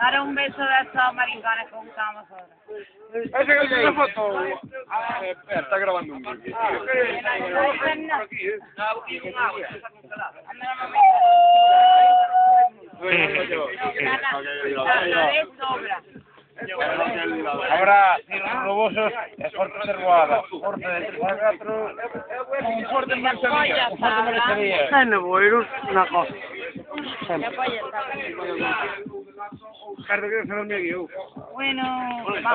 Dale un beso de estos americanos que usamos ahora. Ese que es una foto. Ah, espera, está grabando un vídeo. Sobra. Ahora, robosos e forte reservada. Forte de 3 a 4. Un en mercería. Un en que se lo Bueno,